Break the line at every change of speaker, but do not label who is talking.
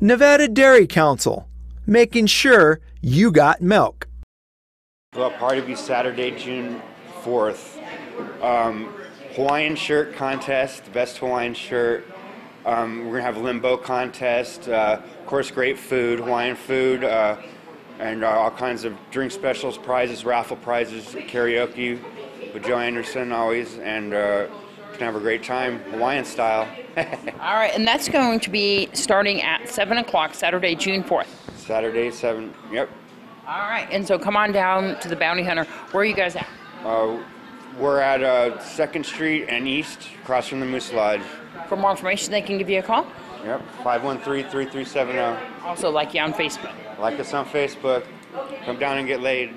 Nevada Dairy Council, making sure you got milk.
Well, party be Saturday, June 4th. Um, Hawaiian shirt contest, best Hawaiian shirt. Um, we're gonna have limbo contest. Uh, of course, great food, Hawaiian food, uh, and uh, all kinds of drink specials, prizes, raffle prizes, karaoke with Joe Anderson always, and can have a great time Hawaiian style.
All right, and that's going to be starting at 7 o'clock Saturday, June 4th.
Saturday, seven. Yep.
All right, and so come on down to the Bounty Hunter. Where are you guys at?
Uh, we're at uh, Second Street and East, across from the Moose Lodge.
For more information, they can give you a call.
Yep. 513-3370.
Also, like you on Facebook.
Like us on Facebook. Come down and get laid.